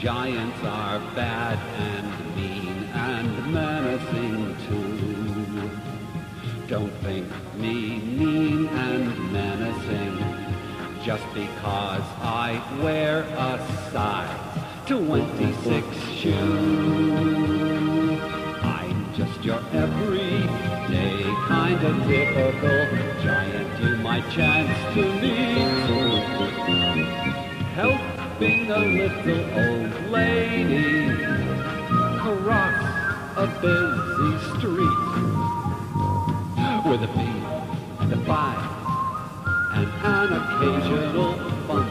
giants are bad and mean and menacing too. Don't think me mean and menacing just because I wear a size 26 shoe. I'm just your everyday kind of typical giant you might chance to meet. Little old lady cross a busy street with a B and a five and an occasional bump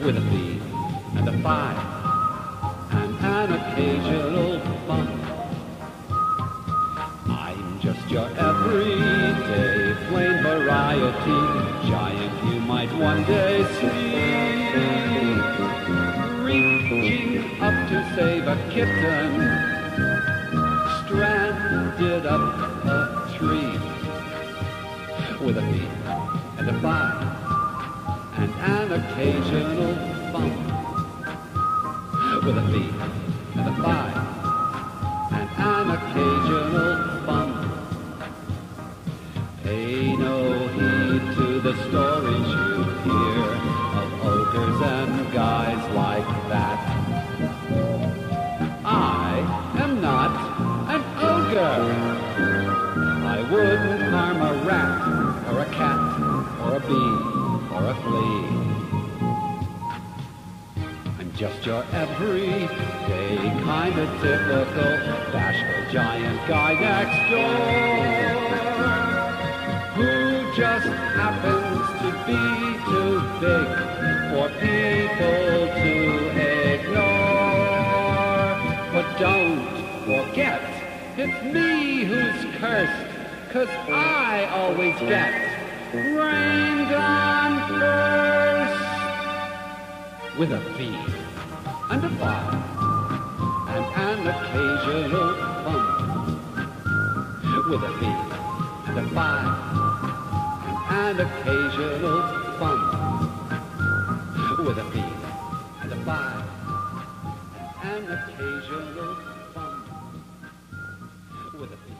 with a a B and a five and an occasional bump. I'm just your plain variety giant you might one day see. Reaching up to save a kitten stranded up a tree with a a B and a five and an occasional bump with a a B and a five and an occasional the stories you hear of ogres and guys like that. I am not an ogre. I wouldn't harm a rat or a cat or a bee or a flea. I'm just your everyday kind of typical bashful giant guy next door be too big for people to ignore. But don't forget, it's me who's cursed, cause I always get rained on first with a V and a five and an occasional bump with a V and a five and occasional fun with a fee and a buy and occasional fun with a fee.